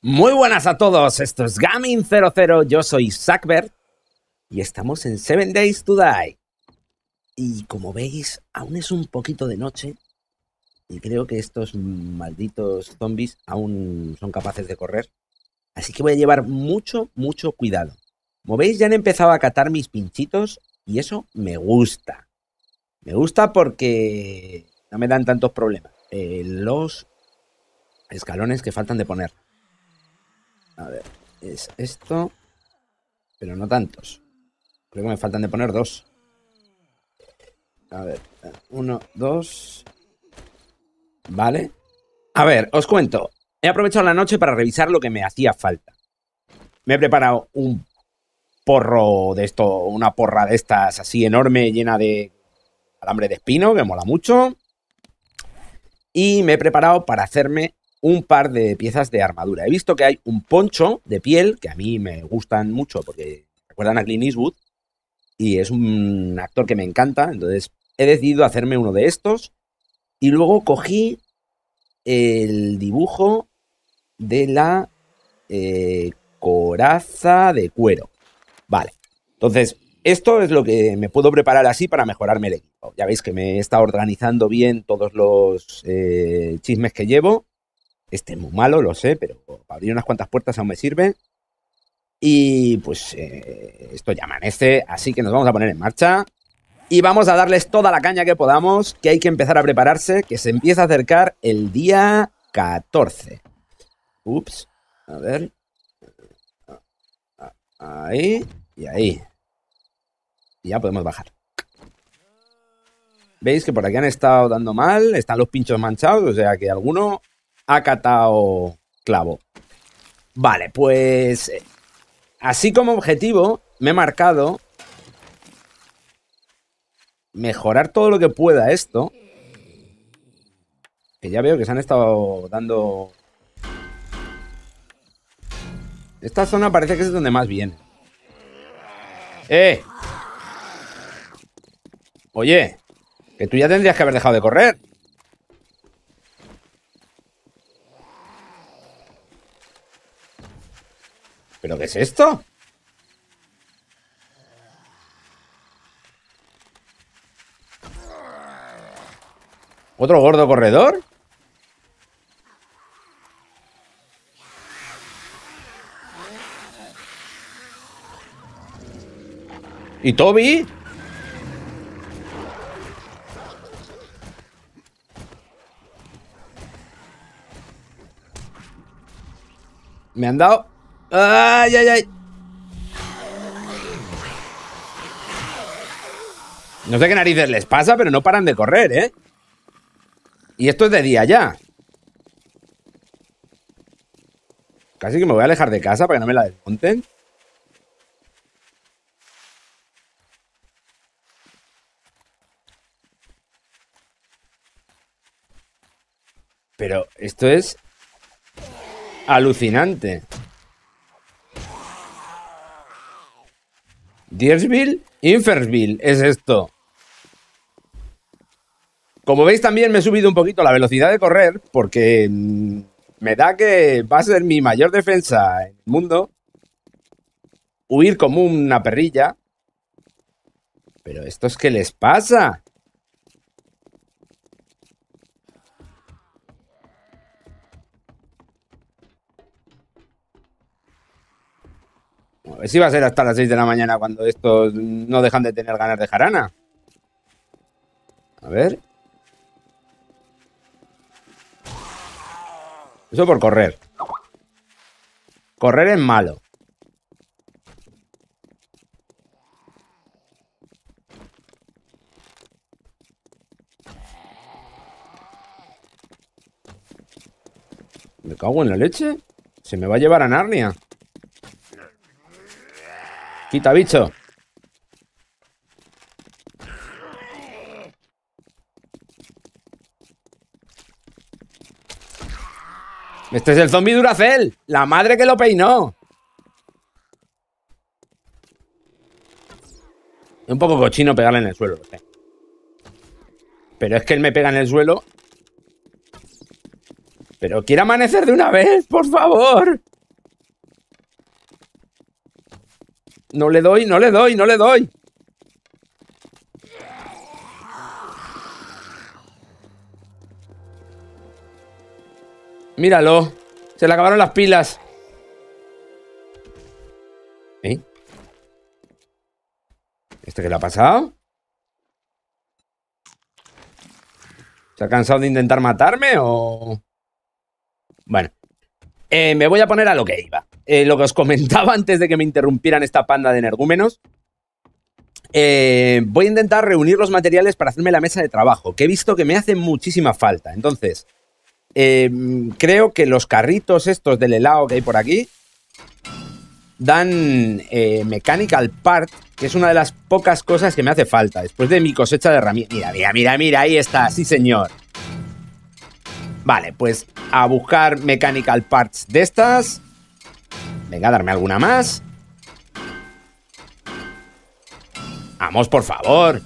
Muy buenas a todos, esto es Gaming00, yo soy Sackbert y estamos en 7 Days to Die. Y como veis, aún es un poquito de noche y creo que estos malditos zombies aún son capaces de correr. Así que voy a llevar mucho, mucho cuidado. Como veis, ya han empezado a catar mis pinchitos y eso me gusta. Me gusta porque no me dan tantos problemas. Eh, los escalones que faltan de poner. A ver, es esto, pero no tantos. Creo que me faltan de poner dos. A ver, uno, dos. Vale. A ver, os cuento. He aprovechado la noche para revisar lo que me hacía falta. Me he preparado un porro de esto, una porra de estas así enorme, llena de alambre de espino, que mola mucho. Y me he preparado para hacerme un par de piezas de armadura. He visto que hay un poncho de piel, que a mí me gustan mucho porque recuerdan a Clint Eastwood, y es un actor que me encanta, entonces he decidido hacerme uno de estos, y luego cogí el dibujo de la eh, coraza de cuero. Vale, entonces esto es lo que me puedo preparar así para mejorarme el equipo. Ya veis que me he organizando bien todos los eh, chismes que llevo este es muy malo, lo sé, pero abrir unas cuantas puertas aún me sirve. Y pues eh, esto ya amanece, así que nos vamos a poner en marcha. Y vamos a darles toda la caña que podamos, que hay que empezar a prepararse, que se empieza a acercar el día 14. Ups, a ver. Ahí y ahí. Y ya podemos bajar. Veis que por aquí han estado dando mal, están los pinchos manchados, o sea que alguno ha catado clavo. Vale, pues eh, así como objetivo me he marcado mejorar todo lo que pueda esto. Que ya veo que se han estado dando... Esta zona parece que es donde más viene. ¡Eh! Oye, que tú ya tendrías que haber dejado de correr. ¿Pero qué es esto? ¿Otro gordo corredor? ¿Y Toby? Me han dado ¡Ay, ay, ay! No sé qué narices les pasa, pero no paran de correr, ¿eh? Y esto es de día ya. Casi que me voy a alejar de casa para que no me la desmonten. Pero esto es alucinante. Deersville, Infersville, es esto. Como veis también me he subido un poquito la velocidad de correr porque me da que va a ser mi mayor defensa en el mundo. Huir como una perrilla. Pero ¿estos qué les pasa? Si va a ser hasta las 6 de la mañana cuando estos no dejan de tener ganas de jarana. A ver. Eso por correr. Correr es malo. Me cago en la leche. Se me va a llevar a Narnia. Quita, bicho. Este es el zombie Duracel. La madre que lo peinó. Es un poco cochino pegarle en el suelo, Pero es que él me pega en el suelo. Pero quiere amanecer de una vez, por favor. No le doy, no le doy, no le doy. Míralo. Se le acabaron las pilas. ¿Eh? ¿Este qué le ha pasado? ¿Se ha cansado de intentar matarme o...? Bueno. Eh, me voy a poner a lo que iba. Eh, lo que os comentaba antes de que me interrumpieran esta panda de energúmenos. Eh, voy a intentar reunir los materiales para hacerme la mesa de trabajo, que he visto que me hace muchísima falta. Entonces, creo que los carritos estos del helado que hay por aquí dan Mechanical Part, que es una de las pocas cosas que me hace falta después de mi cosecha de herramientas. Mira, mira, mira, mira, ahí está, sí señor. Vale, pues a buscar Mechanical Parts de estas. Venga, darme alguna más. Vamos, por favor.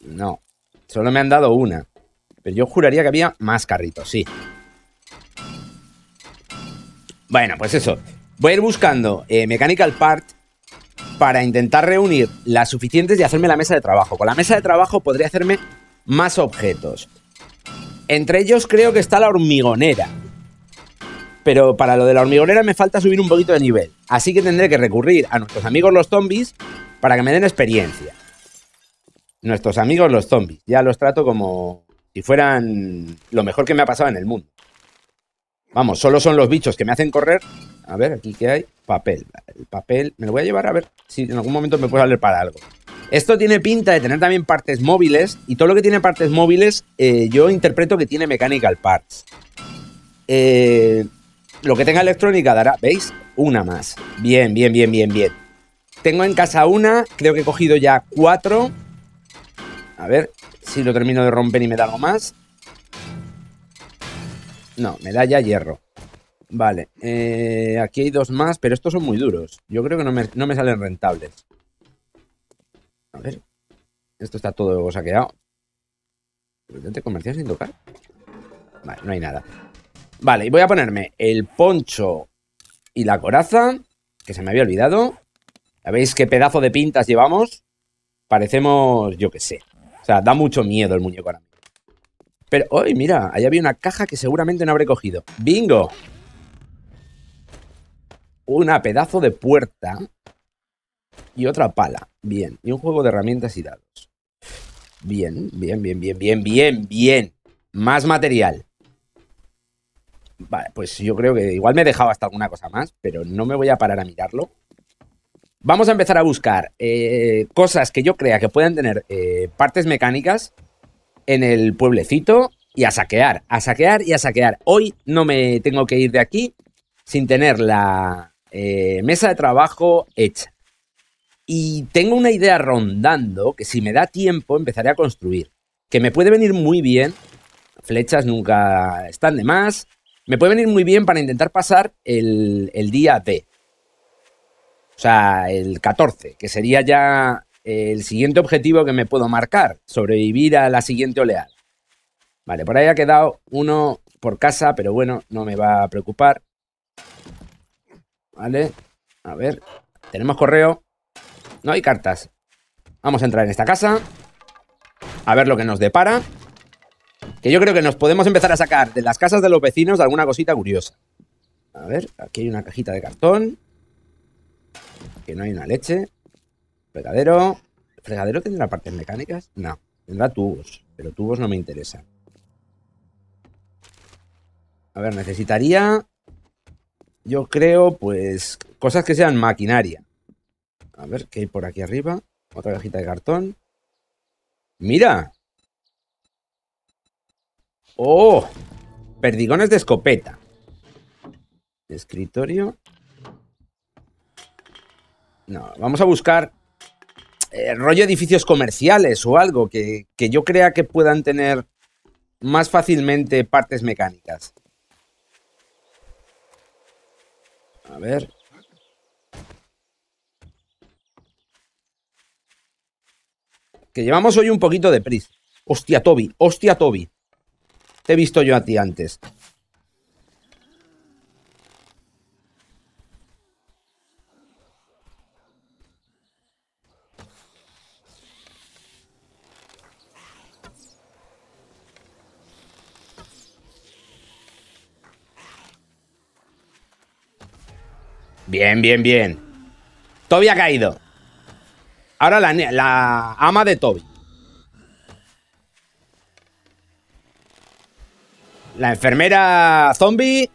No, solo me han dado una. Pero yo juraría que había más carritos, sí. Bueno, pues eso. Voy a ir buscando eh, Mechanical Part para intentar reunir las suficientes y hacerme la mesa de trabajo. Con la mesa de trabajo podría hacerme más objetos. Entre ellos creo que está la hormigonera. Pero para lo de la hormigonera me falta subir un poquito de nivel. Así que tendré que recurrir a nuestros amigos los zombies para que me den experiencia. Nuestros amigos los zombies. Ya los trato como si fueran lo mejor que me ha pasado en el mundo. Vamos, solo son los bichos que me hacen correr. A ver, aquí qué hay. Papel. El papel me lo voy a llevar a ver si en algún momento me puede valer para algo. Esto tiene pinta de tener también partes móviles y todo lo que tiene partes móviles eh, yo interpreto que tiene mechanical parts. Eh, lo que tenga electrónica dará, ¿veis? Una más. Bien, bien, bien, bien, bien. Tengo en casa una, creo que he cogido ya cuatro. A ver si lo termino de romper y me da algo más. No, me da ya hierro. Vale, eh, aquí hay dos más, pero estos son muy duros. Yo creo que no me, no me salen rentables. A ver. Esto está todo saqueado. ¿Intente comercial sin tocar? Vale, no hay nada. Vale, y voy a ponerme el poncho y la coraza, que se me había olvidado. ¿Veis qué pedazo de pintas llevamos? Parecemos, yo qué sé. O sea, da mucho miedo el muñeco ahora Pero, ¡ay, mira! Ahí había una caja que seguramente no habré cogido. ¡Bingo! Una pedazo de puerta y otra pala. Bien. Y un juego de herramientas y dados. Bien, bien, bien, bien, bien, bien, bien. Más material. Vale, pues yo creo que igual me he dejado hasta alguna cosa más, pero no me voy a parar a mirarlo. Vamos a empezar a buscar eh, cosas que yo crea que puedan tener eh, partes mecánicas en el pueblecito y a saquear, a saquear y a saquear. Hoy no me tengo que ir de aquí sin tener la eh, mesa de trabajo hecha. Y tengo una idea rondando que si me da tiempo empezaré a construir. Que me puede venir muy bien. Flechas nunca están de más. Me puede venir muy bien para intentar pasar el, día D. O sea, el 14, que sería ya el siguiente objetivo que me puedo marcar. Sobrevivir a la siguiente oleada. Vale, por ahí ha quedado uno por casa, pero bueno, no me va a preocupar. Vale, a ver, tenemos correo. No hay cartas. Vamos a entrar en esta casa. A ver lo que nos depara. Que yo creo que nos podemos empezar a sacar de las casas de los vecinos alguna cosita curiosa. A ver, aquí hay una cajita de cartón. Que no hay una leche. Fregadero. ¿Fregadero tendrá partes mecánicas? No. Tendrá tubos. Pero tubos no me interesan. A ver, necesitaría... Yo creo, pues... Cosas que sean maquinaria. A ver, ¿qué hay por aquí arriba? Otra cajita de cartón. ¡Mira! ¡Oh! Perdigones de escopeta. Escritorio. No, vamos a buscar eh, rollo edificios comerciales o algo que, que yo crea que puedan tener más fácilmente partes mecánicas. A ver. que llevamos hoy un poquito de priz. Hostia, Toby, hostia, Toby. Te he visto yo a ti antes. Bien, bien, bien. Toby ha caído. Ahora la, ama de Toby. La enfermera zombie.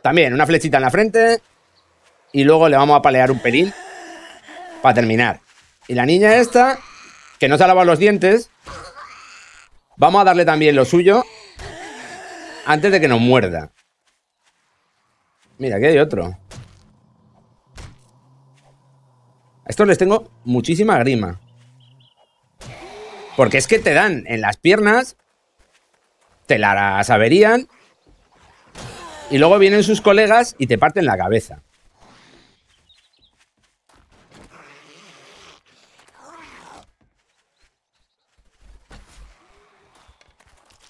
También, una flechita en la frente. Y luego le vamos a palear un pelín. Para terminar. Y la niña esta, que no se ha lavado los dientes. Vamos a darle también lo suyo. Antes de que nos muerda. Mira, aquí hay otro. Estos les tengo muchísima grima. Porque es que te dan en las piernas, te las averían, y luego vienen sus colegas y te parten la cabeza.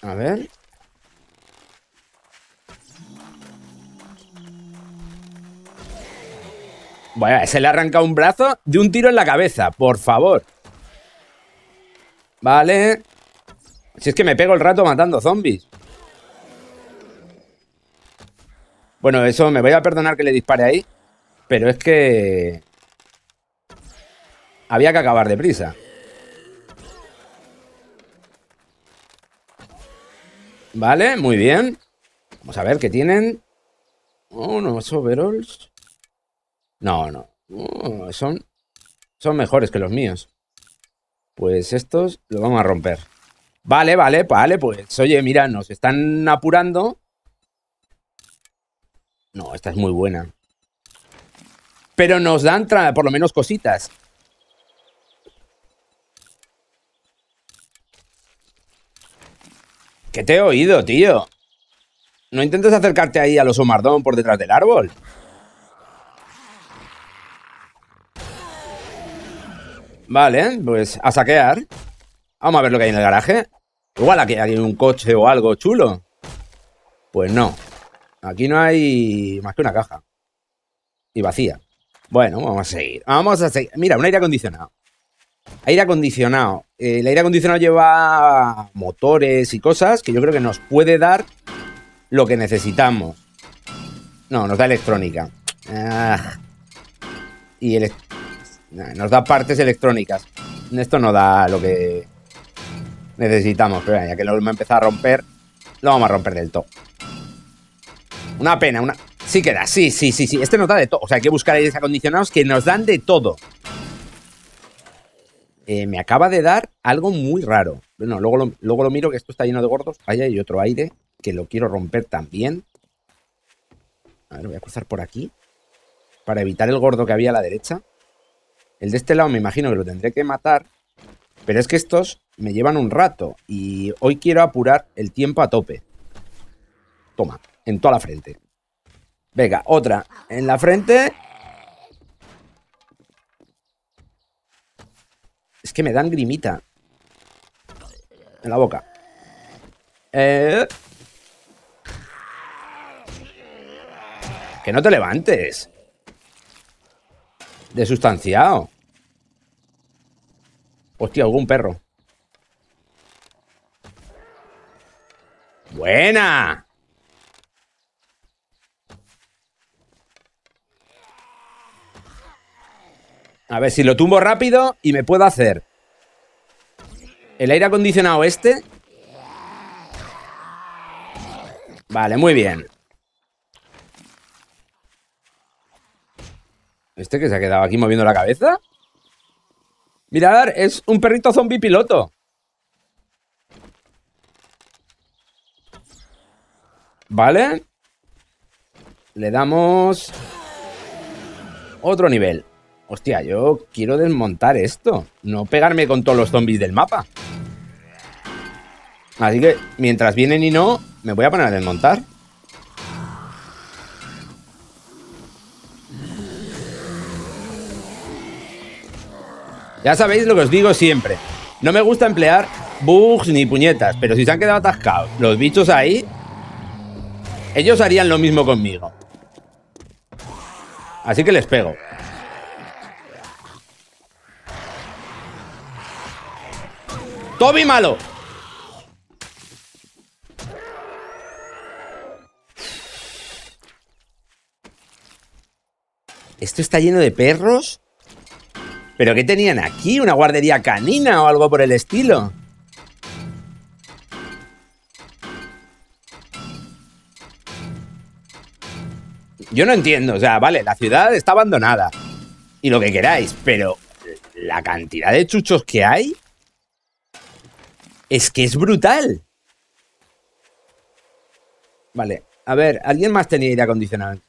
A ver. Bueno, se le arranca un brazo de un tiro en la cabeza, por favor. Vale. Si es que me pego el rato matando zombies. Bueno, eso me voy a perdonar que le dispare ahí. Pero es que... Había que acabar deprisa. Vale, muy bien. Vamos a ver qué tienen. Oh, unos overalls. No, no. son, son mejores que los míos. Pues estos los vamos a romper. Vale, vale, vale, pues oye, mira, nos están apurando. No, esta es muy buena. Pero nos dan por lo menos cositas. ¿Qué te he oído, tío? No intentes acercarte ahí a los Omardón por detrás del árbol. Vale, pues a saquear. Vamos a ver lo que hay en el garaje. Igual aquí hay un coche o algo chulo. Pues no. Aquí no hay más que una caja. Y vacía. Bueno, vamos a seguir. Vamos a seguir. Mira, un aire acondicionado. Aire acondicionado. el aire acondicionado lleva motores y cosas que yo creo que nos puede dar lo que necesitamos. No, nos da electrónica. Ah. Y el, nos da partes electrónicas. Esto no da lo que necesitamos. Pero ya que lo hemos empezado a romper, lo vamos a romper del todo. Una pena, una... Sí queda, sí, sí, sí, sí. Este nos da de todo. O sea, hay que buscar aires acondicionados que nos dan de todo. Eh, me acaba de dar algo muy raro. Bueno, luego lo, luego lo miro que esto está lleno de gordos. Ahí hay otro aire que lo quiero romper también. A ver, voy a cruzar por aquí. Para evitar el gordo que había a la derecha. El de este lado me imagino que lo tendré que matar. Pero es que estos me llevan un rato. Y hoy quiero apurar el tiempo a tope. Toma, en toda la frente. Venga, otra. En la frente. Es que me dan grimita. En la boca. Eh... Que no te levantes de sustanciado. Hostia, algún perro. ¡Buena! A ver si lo tumbo rápido y me puedo hacer el aire acondicionado este. Vale, muy bien. ¿Este que se ha quedado aquí moviendo la cabeza? Mirad, es un perrito zombie piloto. Vale. Le damos... Otro nivel. Hostia, yo quiero desmontar esto. No pegarme con todos los zombies del mapa. Así que, mientras vienen y no, me voy a poner a desmontar. Ya sabéis lo que os digo siempre. No me gusta emplear bugs ni puñetas, pero si se han quedado atascados los bichos ahí, ellos harían lo mismo conmigo. Así que les pego. Toby malo. Esto está lleno de perros. ¿Pero qué tenían aquí? ¿Una guardería canina o algo por el estilo? Yo no entiendo, o sea, vale, la ciudad está abandonada. Y lo que queráis, pero la cantidad de chuchos que hay es que es brutal. Vale, a ver, ¿alguien más tenía aire acondicionado?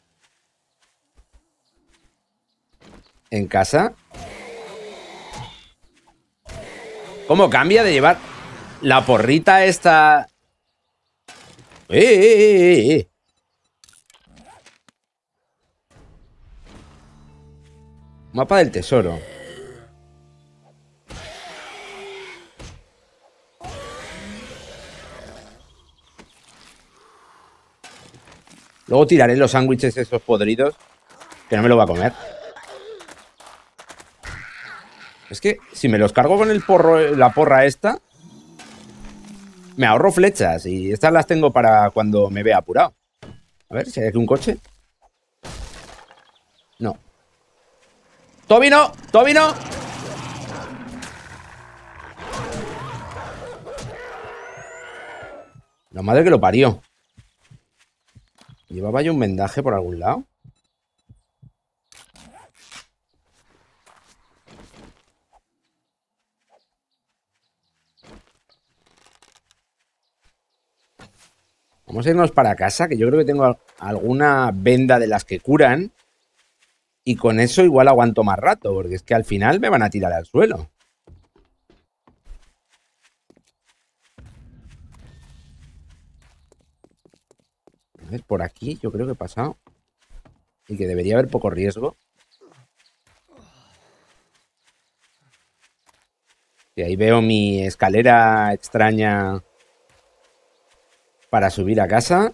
¿En casa? ¿Cómo cambia de llevar la porrita esta? ¡Eh, eh, eh, eh! Mapa del tesoro. Luego tiraré los sándwiches esos podridos, que no me lo va a comer. Es que si me los cargo con el porro, la porra esta, me ahorro flechas y estas las tengo para cuando me vea apurado. A ver si hay aquí un coche. No. ¡Tobino! ¡Tobino! La madre que lo parió. ¿Llevaba yo un vendaje por algún lado? Vamos a irnos para casa, que yo creo que tengo alguna venda de las que curan. Y con eso igual aguanto más rato, porque es que al final me van a tirar al suelo. A ver, por aquí yo creo que he pasado. Y que debería haber poco riesgo. Y ahí veo mi escalera extraña para subir a casa.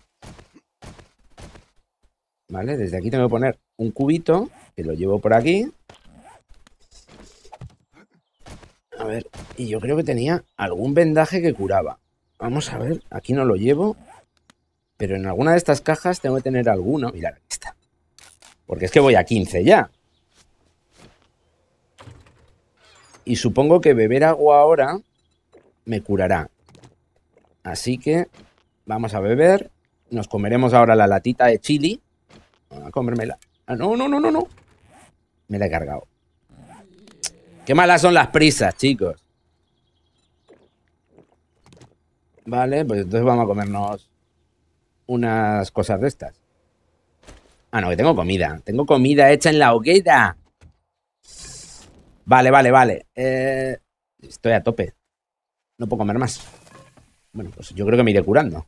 Vale, desde aquí tengo que poner un cubito, que lo llevo por aquí. A ver, y yo creo que tenía algún vendaje que curaba. Vamos a ver, aquí no lo llevo. Pero en alguna de estas cajas tengo que tener alguno. Mira, aquí está. Porque es que voy a 15 ya. Y supongo que beber agua ahora me curará. Así que Vamos a beber. Nos comeremos ahora la latita de chili. Vamos a comérmela. Ah, no, no, no, no, no. Me la he cargado. Qué malas son las prisas, chicos. Vale, pues entonces vamos a comernos unas cosas de estas. Ah, no, que tengo comida. Tengo comida hecha en la hoguera. Vale, vale, vale. Eh, estoy a tope. No puedo comer más. Bueno, pues yo creo que me iré curando.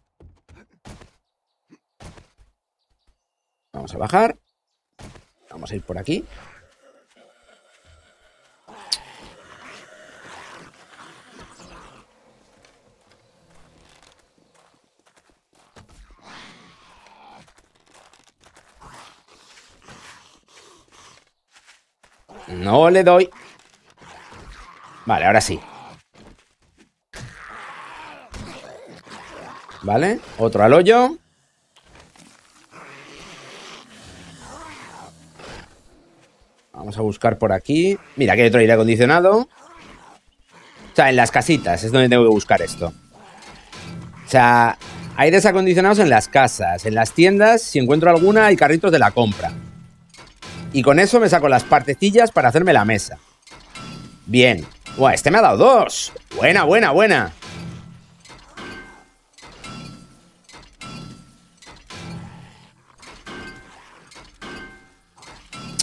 Vamos a bajar. Vamos a ir por aquí. No le doy. Vale, ahora sí. Vale, otro al hoyo. Vamos a buscar por aquí. Mira, aquí hay otro aire acondicionado. O sea, en las casitas es donde tengo que buscar esto. O sea, aires acondicionados en las casas, en las tiendas, si encuentro alguna, hay carritos de la compra. Y con eso me saco las partecillas para hacerme la mesa. Bien. Buah, este me ha dado dos. Buena, buena, buena.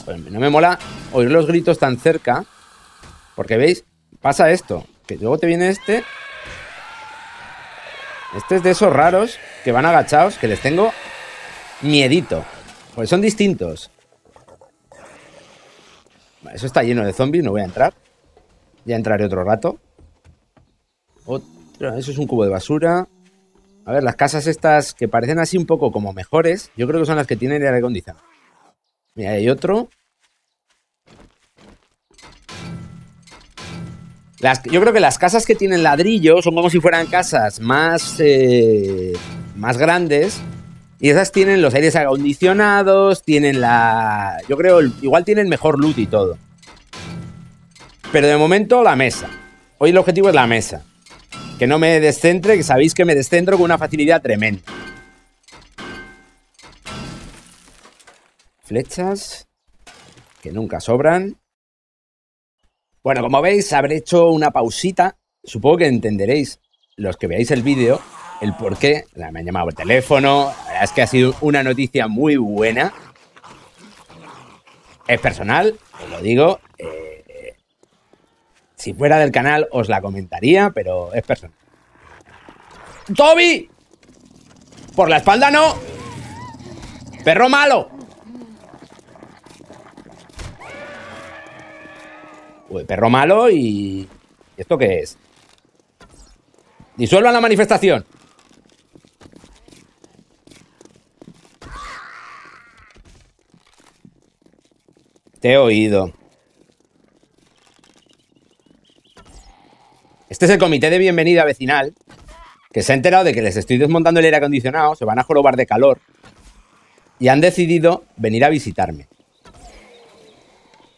No me mola oír los gritos tan cerca. Porque veis, pasa esto. Que luego te viene este. Este es de esos raros que van agachados, que les tengo miedito. Porque son distintos. Eso está lleno de zombies, no voy a entrar. Ya entraré otro rato. Otro, eso es un cubo de basura. A ver, las casas estas que parecen así un poco como mejores, yo creo que son las que tienen aire acondicionado. Mira, hay otro. yo creo que las casas que tienen ladrillo son como si fueran casas más, eh, más grandes Y esas tienen los aires acondicionados, tienen la... Yo creo, igual tienen mejor loot y todo. Pero de momento la mesa. Hoy el objetivo es la mesa. Que no me descentre, que sabéis que me descentro con una facilidad tremenda. Flechas. Que nunca sobran. Bueno, como veis, habré hecho una pausita. Supongo que entenderéis, los que veáis el vídeo, el por qué. Me han llamado por teléfono. La verdad es que ha sido una noticia muy buena. Es personal, os lo digo. Eh, si fuera del canal os la comentaría, pero es personal. ¡Toby! Por la espalda no. Perro malo. Perro malo y... ¿Esto qué es? Disuelvan la manifestación. Te he oído. Este es el comité de bienvenida vecinal que se ha enterado de que les estoy desmontando el aire acondicionado, se van a jorobar de calor y han decidido venir a visitarme.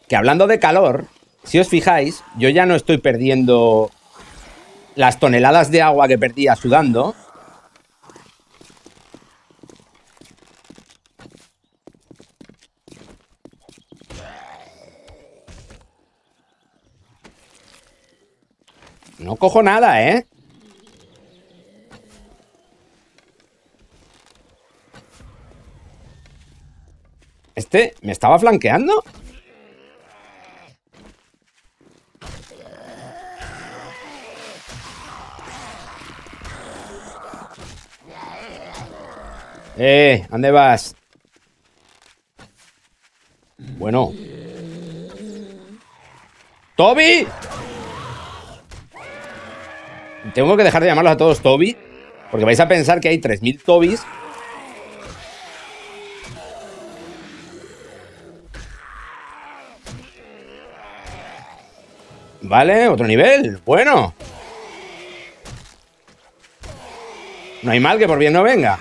Que hablando de calor, si os fijáis, yo ya no estoy perdiendo las toneladas de agua que perdía sudando. No cojo nada, ¿eh? ¿Este me estaba flanqueando? Eh, ¿dónde vas? Bueno. ¡Toby! Tengo que dejar de llamarlos a todos Toby. Porque vais a pensar que hay 3.000 Tobys Vale, otro nivel. Bueno. No hay mal que por bien no venga.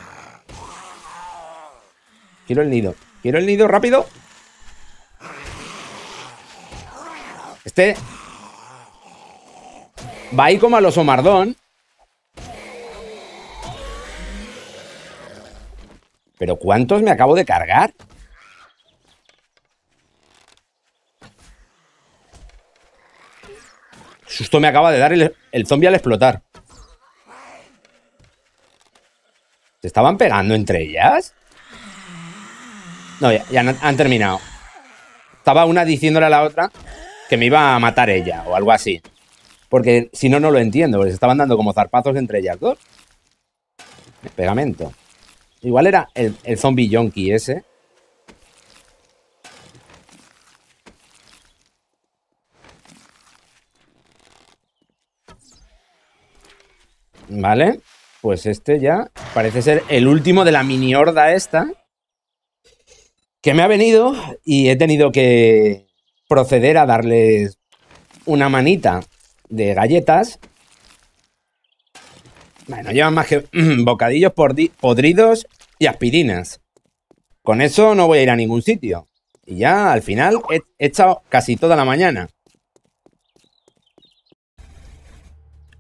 Quiero el nido. Quiero el nido rápido. Este... Va ahí como a los. ¿Pero cuántos me acabo de cargar? Susto me acaba de dar el, el zombie al explotar. ¿Se estaban pegando entre ellas? No, ya, ya han terminado. Estaba una diciéndole a la otra que me iba a matar ella o algo así. Porque si no, no lo entiendo. Porque se estaban dando como zarpazos entre ellas dos. El pegamento. Igual era el, el zombie yonki ese. Vale, pues este ya parece ser el último de la mini horda esta. Que me ha venido y he tenido que proceder a darles una manita de galletas. Bueno, llevan más que bocadillos podridos y aspirinas. Con eso no voy a ir a ningún sitio. Y ya al final he echado casi toda la mañana.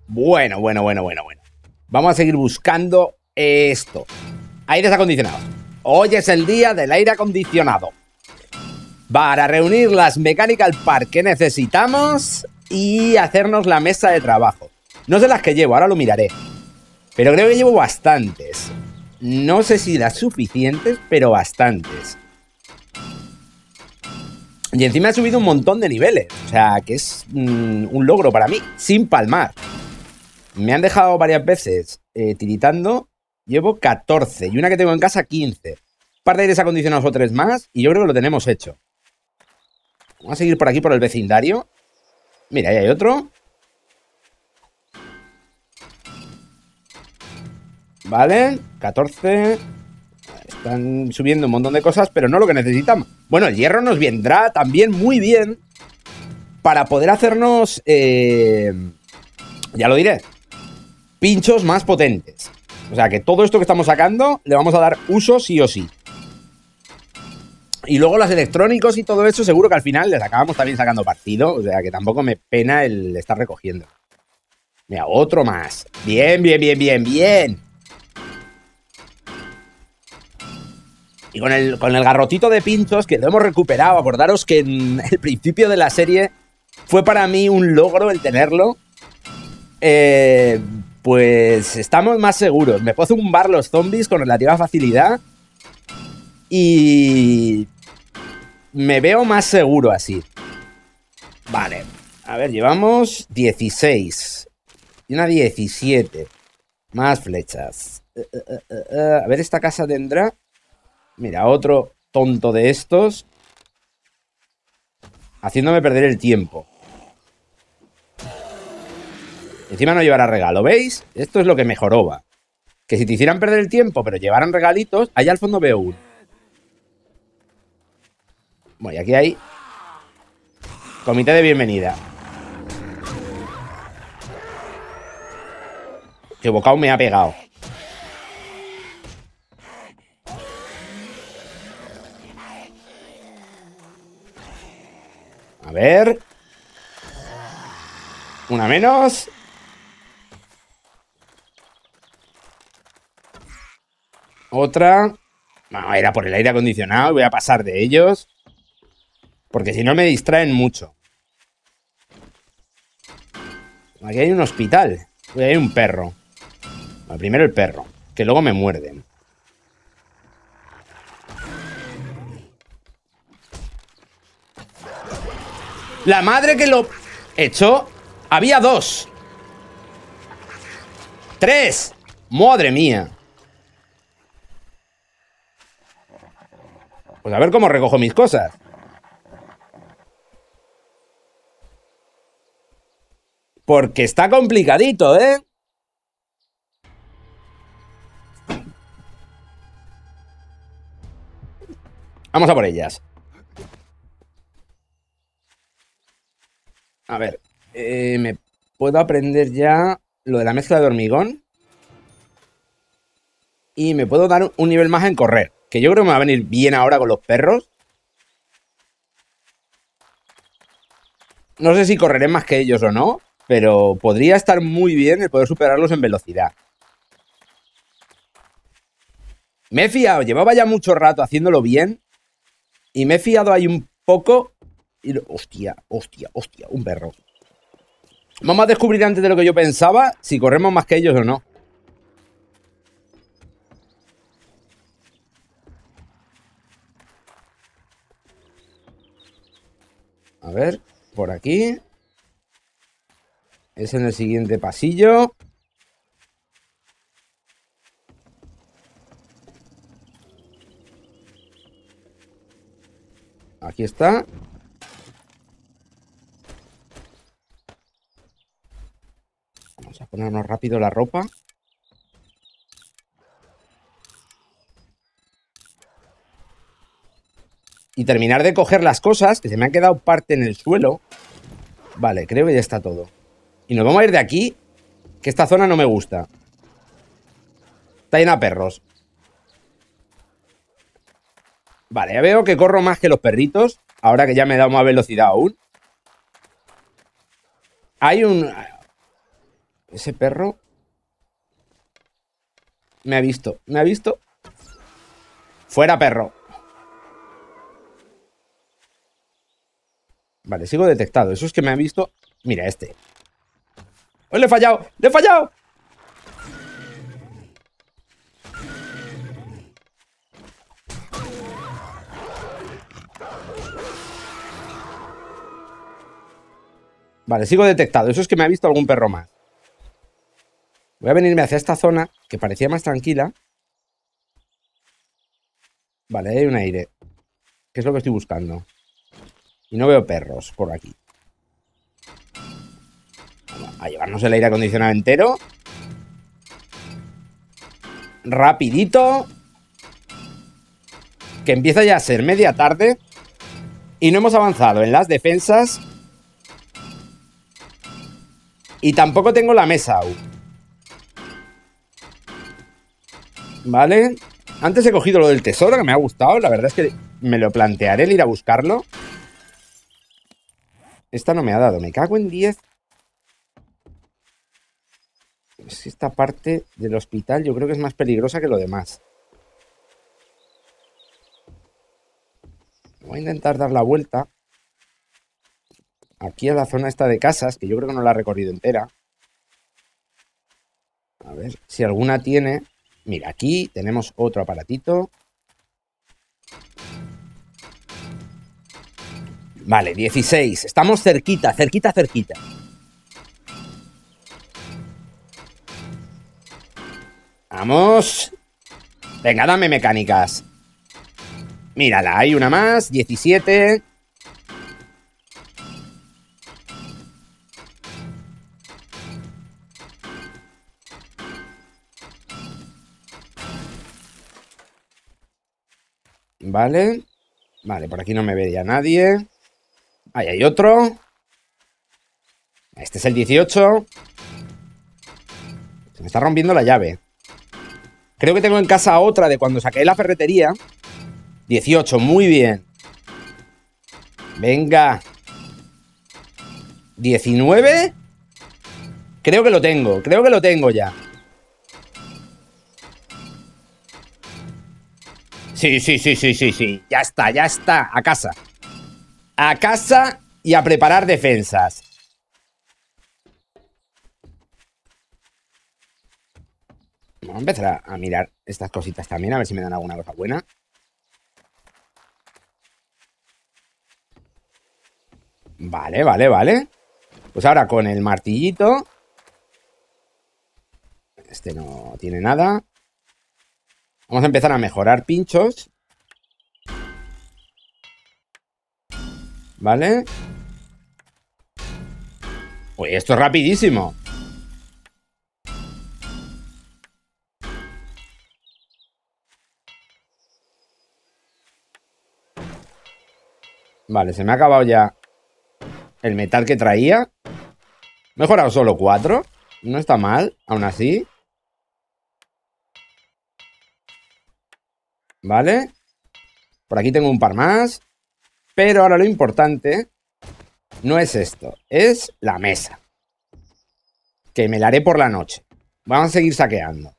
Bueno, bueno, bueno, bueno, bueno. Vamos a seguir buscando esto. Aires acondicionados. Hoy es el día del aire acondicionado. Para reunir las Mechanical Park que necesitamos y hacernos la mesa de trabajo. No sé las que llevo, ahora lo miraré. Pero creo que llevo bastantes. No sé si las suficientes, pero bastantes. Y encima he subido un montón de niveles. O sea, que es mm, un logro para mí, sin palmar. Me han dejado varias veces eh, tiritando. Llevo 14 y una que tengo en casa 15. Un par de aires acondicionados o tres más y yo creo que lo tenemos hecho. Vamos a seguir por aquí, por el vecindario. Mira, ahí hay otro. Vale, 14. Están subiendo un montón de cosas, pero no lo que necesitamos. Bueno, el hierro nos vendrá también muy bien para poder hacernos... Eh, ya lo diré pinchos más potentes. O sea que todo esto que estamos sacando le vamos a dar uso sí o sí. Y luego los electrónicos y todo eso, seguro que al final les acabamos también sacando partido. O sea que tampoco me pena el estar recogiendo. Mira, otro más. Bien, bien, bien, bien, bien. Y con el, con el garrotito de pinchos que lo hemos recuperado. Acordaros que en el principio de la serie fue para mí un logro el tenerlo. Eh, pues estamos más seguros. Me puedo zumbar los zombies con relativa facilidad. Y me veo más seguro así. Vale. A ver, llevamos 16. Y una 17. Más flechas. Eh, eh, eh, a ver, esta casa tendrá... Mira, otro tonto de estos. Haciéndome perder el tiempo. Encima no llevará regalo, ¿veis? Esto es lo que mejoró va. Que si te hicieran perder el tiempo, pero llevaran regalitos, allá al fondo veo uno. Bueno, y aquí hay comité de bienvenida. Que bocado me ha pegado. A ver. Una menos. Otra. No, era por el aire acondicionado. Voy a pasar de ellos. Porque si no me distraen mucho. Aquí hay un hospital. Aquí hay un perro. primero el perro. Que luego me muerden. La madre que lo echó. Había dos. Tres. Madre mía. Pues a ver cómo recojo mis cosas. Porque está complicadito, ¿eh? Vamos a por ellas. A ver, eh, ¿me puedo aprender ya lo de la mezcla de hormigón? Y me puedo dar un nivel más en correr. Que yo creo que me va a venir bien ahora con los perros. No sé si correré más que ellos o no. Pero podría estar muy bien el poder superarlos en velocidad. Me he fiado, llevaba ya mucho rato haciéndolo bien. Y me he fiado ahí un poco. Y, hostia, hostia, hostia, un perro. Vamos a descubrir antes de lo que yo pensaba si corremos más que ellos o no. A ver, por aquí. Es en el siguiente pasillo. Aquí está. Vamos a ponernos rápido la ropa. Y terminar de coger las cosas, que se me han quedado parte en el suelo. Vale, creo que ya está todo. Y nos vamos a ir de aquí, que esta zona no me gusta. Está llena perros. Vale, ya veo que corro más que los perritos. Ahora que ya me he dado más velocidad aún. Hay un... Ese perro... Me ha visto. Me ha visto. Fuera, perro. Vale, sigo detectado. Eso es que me ha visto... Mira, este. ¡Oh, le he fallado! ¡Le he fallado! Vale, sigo detectado. Eso es que me ha visto algún perro más. Voy a venirme hacia esta zona, que parecía más tranquila. Vale, hay un aire. ¿Qué es lo que estoy buscando? Y no veo perros por aquí a llevarnos el aire acondicionado entero. Rapidito. Que empieza ya a ser media tarde. Y no hemos avanzado en las defensas. Y tampoco tengo la mesa. Vale. Antes he cogido lo del tesoro, que me ha gustado. La verdad es que me lo plantearé el ir a buscarlo. Esta no me ha dado. Me cago en 10. esta parte del hospital yo creo que es más peligrosa que lo demás. Voy a intentar dar la vuelta. Aquí a la zona esta de casas, que yo creo que no la he recorrido entera. A ver si alguna tiene... Mira, aquí tenemos otro aparatito. Vale, 16. Estamos cerquita, cerquita, cerquita. Vamos. Venga, dame mecánicas. Mírala, hay una más. 17. Vale. Vale, por aquí no me ve ya nadie. Ahí hay otro. Este es el 18. Se me está rompiendo la llave. Creo que tengo en casa otra de cuando saqué la ferretería. 18, muy bien. Venga. 19. Creo que lo tengo, creo que lo tengo ya. Sí, sí, sí, sí, sí, sí. Ya está, ya está. A casa. A casa y a preparar defensas. Vamos a empezar a, mirar estas cositas también, a ver si me dan alguna cosa buena. Vale, vale, vale. Pues ahora con el martillito. Este no tiene nada. Vamos a empezar a mejorar pinchos. ¿Vale? Uy, esto es rapidísimo. Vale, se me ha acabado ya el metal que traía. Mejorado solo cuatro. No está mal, aún así. ¿Vale? Por aquí tengo un par más. Pero ahora lo importante no es esto, es la mesa. Que me la haré por la noche. Vamos a seguir saqueando.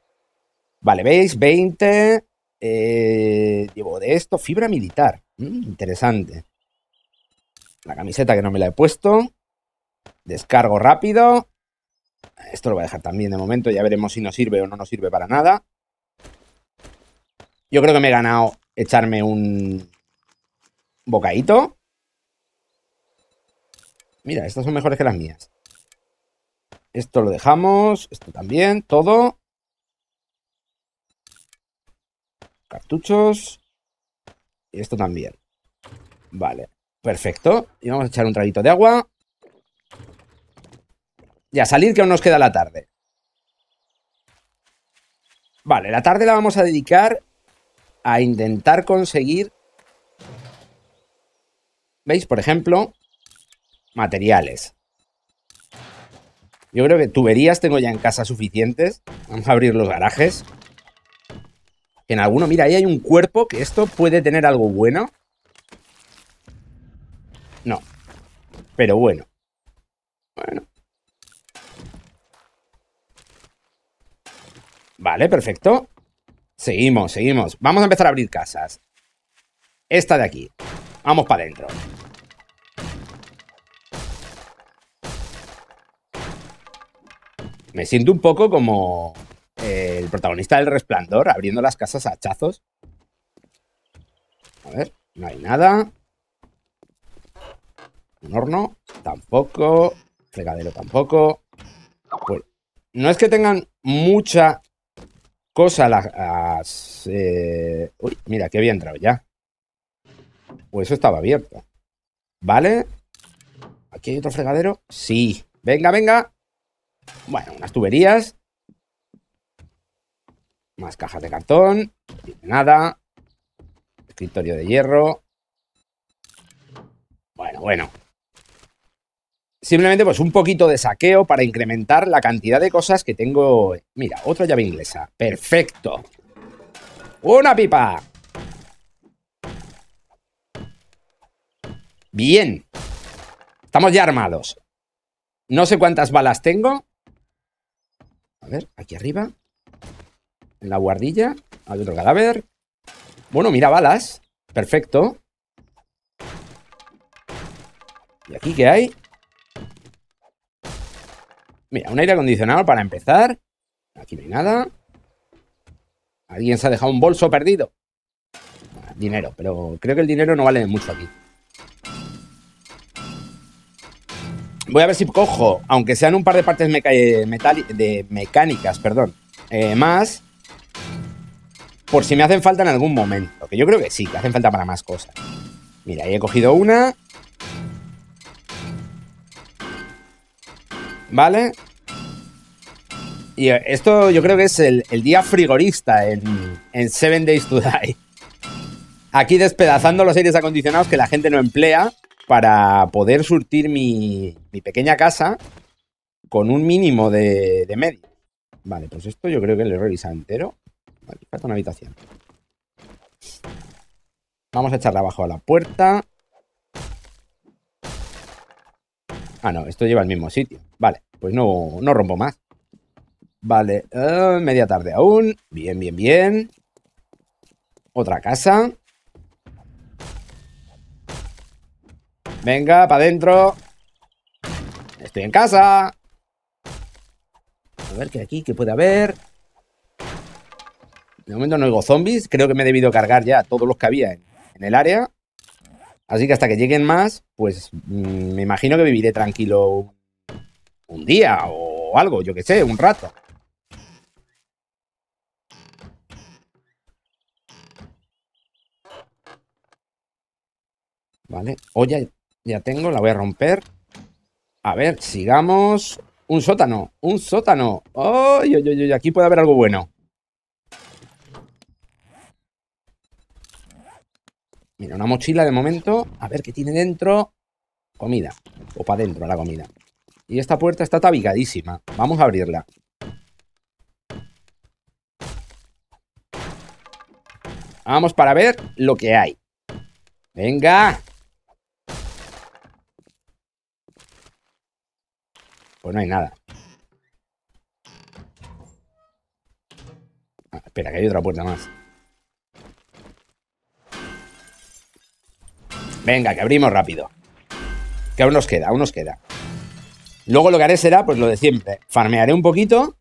Vale, ¿veis? 20. Eh, llevo de esto. Fibra militar. Mm, interesante. La camiseta que no me la he puesto. Descargo rápido. Esto lo voy a dejar también de momento. Ya veremos si nos sirve o no nos sirve para nada. Yo creo que me he ganado echarme un bocadito. Mira, estas son mejores que las mías. Esto lo dejamos. Esto también. Todo. Cartuchos. Y esto también. Vale. Perfecto. Y vamos a echar un traguito de agua. Y a salir que aún nos queda la tarde. Vale, la tarde la vamos a dedicar a intentar conseguir, ¿veis? Por ejemplo, materiales. Yo creo que tuberías tengo ya en casa suficientes. Vamos a abrir los garajes. En alguno, mira, ahí hay un cuerpo que esto puede tener algo bueno. No. Pero bueno. Bueno. Vale, perfecto. Seguimos, seguimos. Vamos a empezar a abrir casas. Esta de aquí. Vamos para adentro. Me siento un poco como el protagonista del resplandor, abriendo las casas a hachazos. A ver, no hay nada. Un horno, tampoco. Fregadero tampoco. No es que tengan mucha cosa las... Eh, uy, mira, que había entrado ya. Pues eso estaba abierto. ¿Vale? ¿Aquí hay otro fregadero? Sí. Venga, venga. Bueno, unas tuberías. Más cajas de cartón. Nada. Escritorio de hierro. Bueno, bueno. Simplemente pues un poquito de saqueo para incrementar la cantidad de cosas que tengo. Mira, otra llave inglesa. Perfecto. ¡Una pipa! Bien. Estamos ya armados. No sé cuántas balas tengo. A ver, aquí arriba. En la guardilla. Hay otro cadáver. Bueno, mira, balas. Perfecto. ¿Y aquí qué hay? Mira, un aire acondicionado para empezar. Aquí no hay nada. Alguien se ha dejado un bolso perdido. Dinero, pero creo que el dinero no vale mucho aquí. Voy a ver si cojo, aunque sean un par de partes eh, de mecánicas, perdón, eh, más, por si me hacen falta en algún momento. Que yo creo que sí, que hacen falta para más cosas. Mira, ahí he cogido una. Vale. Y esto yo creo que es el, día frigorista en, en, Seven Days to Die. Aquí despedazando los aires acondicionados que la gente no emplea para poder surtir mi, pequeña casa con un mínimo de, de medio. Vale, pues esto yo creo que lo he revisado entero. Vale, falta una habitación. Vamos a echarla abajo a la puerta. Ah, no, esto lleva al mismo sitio. Vale, pues no, no rompo más. Vale, eh, media tarde aún. Bien, bien, bien. Otra casa. Venga, para adentro. Estoy en casa. A ver qué aquí, qué puede haber. De momento no oigo zombies. Creo que me he debido cargar ya todos los que había en, el área. Así que hasta que lleguen más, pues mm, me imagino que viviré tranquilo un día o algo, yo que sé, un rato. Vale, oye, ya tengo, la voy a romper. A ver, sigamos. Un sótano, un sótano. ¡Oh! Aquí puede haber algo bueno. Mira, una mochila de momento. A ver qué tiene dentro. Comida. O para adentro la comida. Y esta puerta está tabigadísima. Vamos a abrirla. Vamos para ver lo que hay. Venga. Pues no hay nada. Ah, espera, que hay otra puerta más. Venga, que abrimos rápido. Que aún nos queda, aún nos queda. Luego lo que haré será, pues lo de siempre. Farmearé un poquito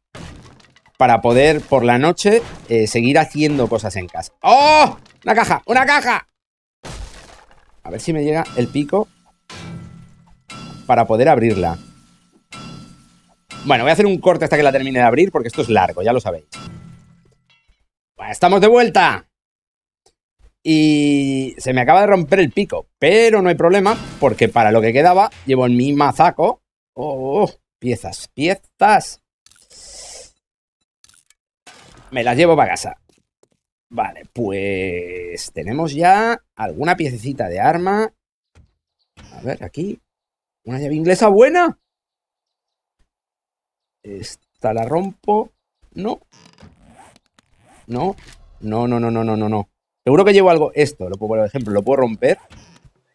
para poder por la noche eh, seguir haciendo cosas en casa. ¡Oh! ¡Una caja! ¡Una caja! A ver si me llega el pico para poder abrirla. Bueno, voy a hacer un corte hasta que la termine de abrir porque esto es largo, ya lo sabéis. Bueno, estamos de vuelta. Y se me acaba de romper el pico, pero no hay problema porque para lo que quedaba llevo en mi mazaco... Oh, oh, piezas, piezas. Me las llevo para casa. Vale, pues tenemos ya alguna piececita de arma. A ver, aquí. Una llave inglesa buena. Esta la rompo. No. No. No, no, no, no, no, no, no. Seguro que llevo algo. Esto, lo puedo, por ejemplo, lo puedo romper.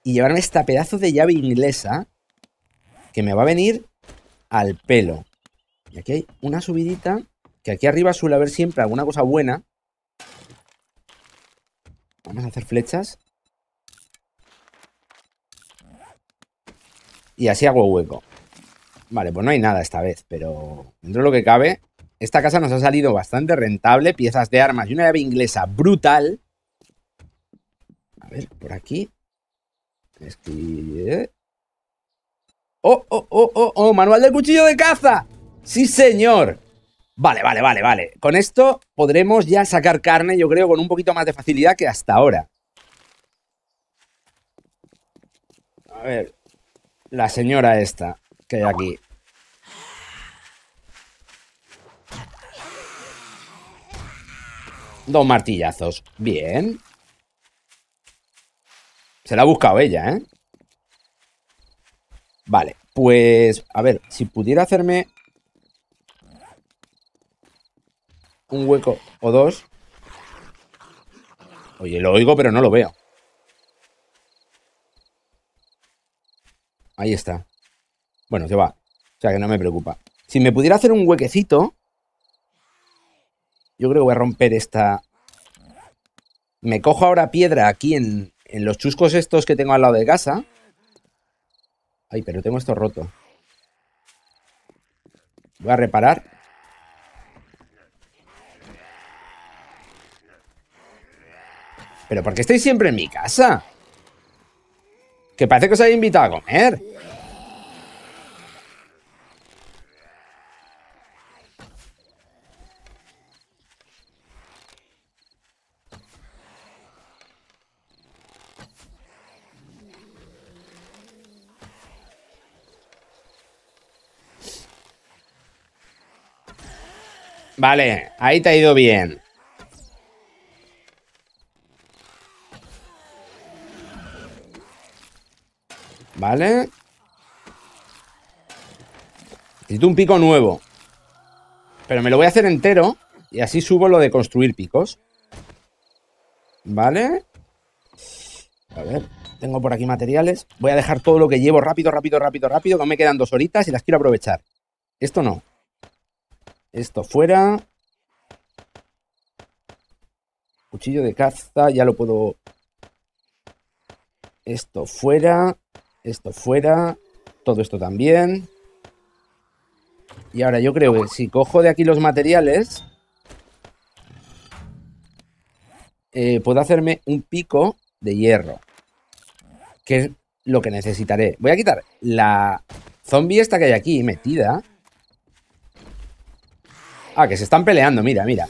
Y llevarme esta pedazo de llave inglesa. Que me va a venir al pelo. Y aquí hay una subidita. Que aquí arriba suele haber siempre alguna cosa buena. Vamos a hacer flechas. Y así hago hueco. Vale, pues no hay nada esta vez, pero dentro de lo que cabe, esta casa nos ha salido bastante rentable. Piezas de armas y una llave inglesa brutal. A ver, por aquí. ¡Oh, oh, oh, oh, oh! ¡Manual del cuchillo de caza! ¡Sí, señor! Vale, vale, vale, vale. Con esto podremos ya sacar carne, yo creo, con un poquito más de facilidad que hasta ahora. A ver. La señora esta que hay aquí. Dos martillazos. Bien. Se la ha buscado ella, ¿eh? Vale, pues... A ver, si pudiera hacerme... Un hueco o dos... Oye, lo oigo, pero no lo veo. Ahí está. Bueno, se va. O sea que no me preocupa. Si me pudiera hacer un huequecito... Yo creo que voy a romper esta... Me cojo ahora piedra aquí en, en los chuscos estos que tengo al lado de casa. Ay, pero tengo esto roto. Voy a reparar. ¿Pero por qué estáis siempre en mi casa? Que parece que os habéis invitado a comer. Vale, ahí te ha ido bien. Vale. Necesito un pico nuevo. Pero me lo voy a hacer entero. Y así subo lo de construir picos. Vale. A ver, tengo por aquí materiales. Voy a dejar todo lo que llevo rápido, rápido, rápido, rápido. Que me quedan dos horitas y las quiero aprovechar. Esto no. Esto fuera. Cuchillo de caza, ya lo puedo... Esto fuera. Esto fuera. Todo esto también. Y ahora yo creo que si cojo de aquí los materiales... Eh, puedo hacerme un pico de hierro. Que es lo que necesitaré. Voy a quitar la zombie esta que hay aquí metida. Ah, que se están peleando, mira, mira.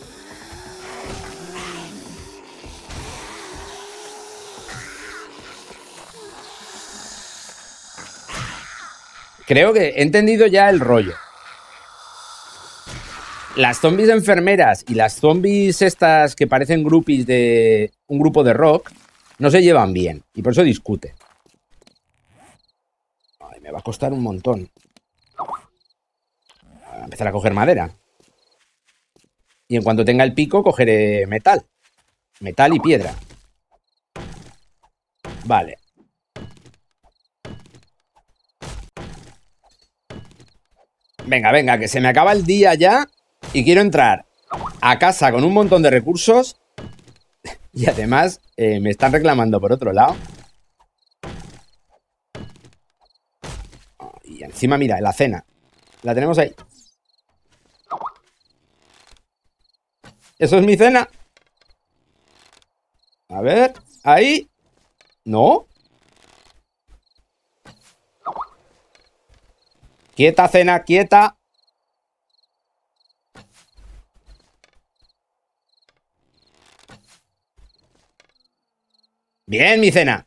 Creo que he entendido ya el rollo. Las zombies enfermeras y las zombies estas que parecen groupies de un grupo de rock no se llevan bien y por eso discuten. Ay, me va a costar un montón. A empezar a coger madera. Y en cuanto tenga el pico, cogeré metal. Metal y piedra. Vale. Venga, venga, que se me acaba el día ya y quiero entrar a casa con un montón de recursos y además eh, me están reclamando por otro lado. Y encima, mira, la cena. La tenemos ahí. Eso es mi cena. A ver, ahí. No. Quieta, cena, quieta. Bien, mi cena.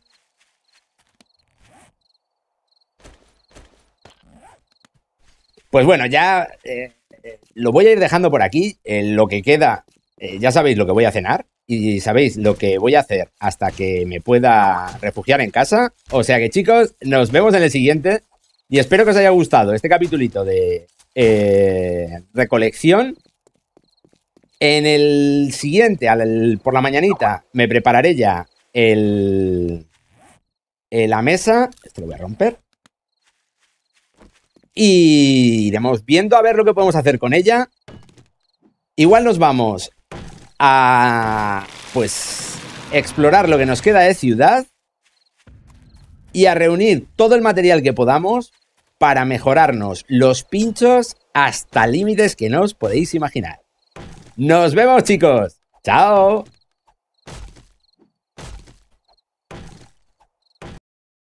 Pues bueno, ya eh, eh, lo voy a ir dejando por aquí. En lo que queda eh, ya sabéis lo que voy a cenar y sabéis lo que voy a hacer hasta que me pueda refugiar en casa. O sea que chicos, nos vemos en el siguiente y espero que os haya gustado este capítulito de eh, recolección. En el siguiente, por la mañanita, me prepararé ya el, la mesa. Esto lo voy a romper. Y iremos viendo a ver lo que podemos hacer con ella. Igual nos vamos a, pues, explorar lo que nos queda de ciudad y a reunir todo el material que podamos para mejorarnos los pinchos hasta límites que no os podéis imaginar. Nos vemos chicos. Chao.